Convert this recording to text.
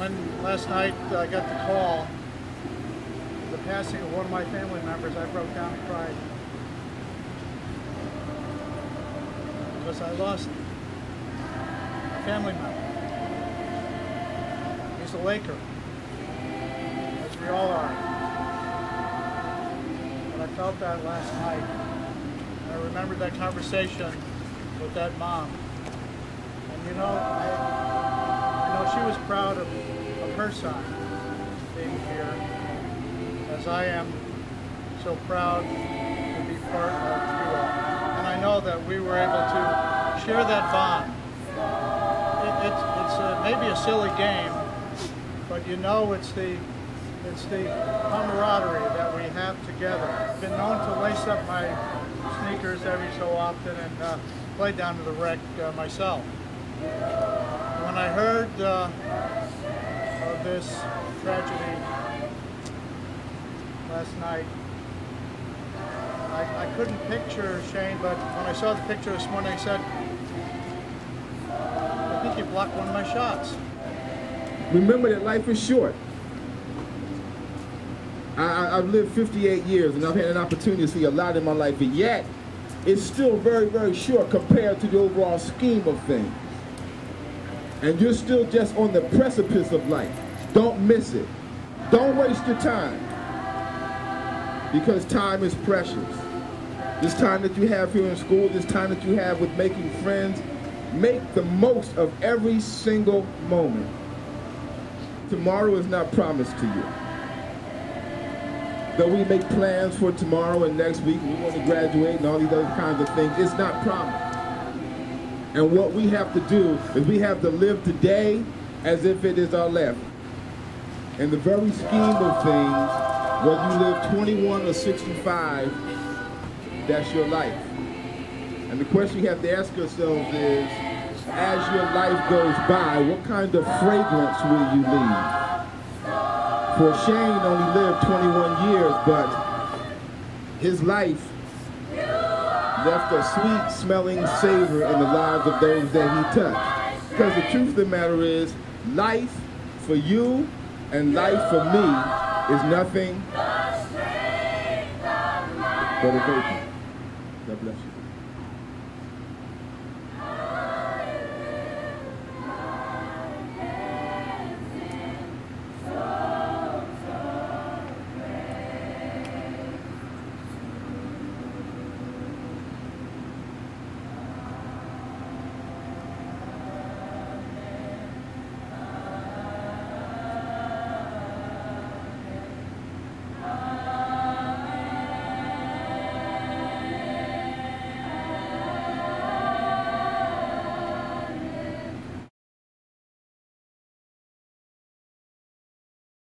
when last night I got the call, the passing of one of my family members, I broke down and cried. Because I lost a family member. He's a Laker, as we all are. But I felt that last night. I remembered that conversation with that mom. And you know, I, she was proud of, of her son being here, as I am so proud to be part of you all. And I know that we were able to share that bond. It, it's it's a, maybe a silly game, but you know it's the it's the camaraderie that we have together. I've been known to lace up my sneakers every so often and uh, play down to the rec uh, myself. Uh, of this tragedy last night, I, I couldn't picture Shane, but when I saw the picture this morning, I said, I think you blocked one of my shots. Remember that life is short. I, have lived 58 years and I've had an opportunity to see a lot in my life, and yet it's still very, very short compared to the overall scheme of things. And you're still just on the precipice of life. Don't miss it. Don't waste your time. Because time is precious. This time that you have here in school, this time that you have with making friends, make the most of every single moment. Tomorrow is not promised to you. Though we make plans for tomorrow and next week, we want to graduate and all these other kinds of things, it's not promised. And what we have to do is we have to live today as if it is our last. In the very scheme of things, whether you live 21 or 65, that's your life. And the question you have to ask yourselves is, as your life goes by, what kind of fragrance will you leave? For Shane only lived 21 years, but his life left a sweet smelling savor in the lives of those that he touched. Because the truth of the matter is, life for you and life for me is nothing but a vapor. God bless you.